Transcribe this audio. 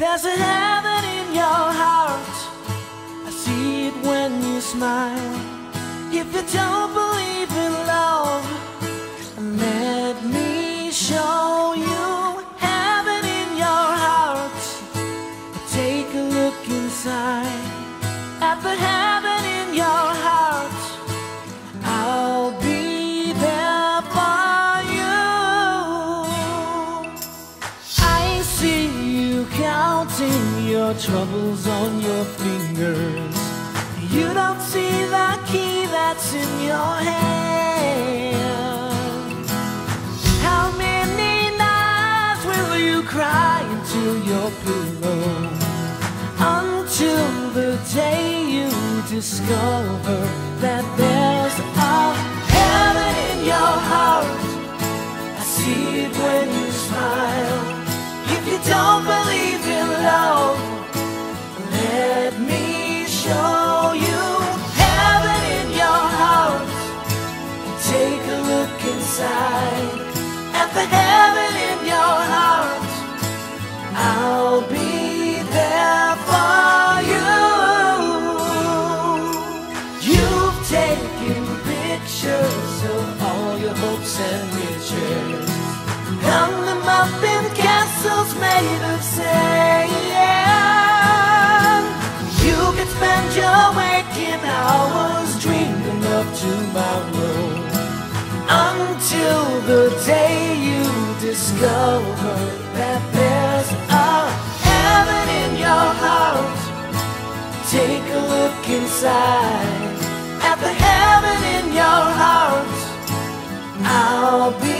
There's a heaven in your heart. I see it when you smile. If you don't believe in love, let me show you heaven in your heart. Take a look inside at the heaven your troubles on your fingers. You don't see the key that's in your hand. How many nights will you cry into your pillow until the day you discover that there's a heaven in your heart? I see it when you smile. If you don't believe love, outside at the heaven in your heart. I'll be.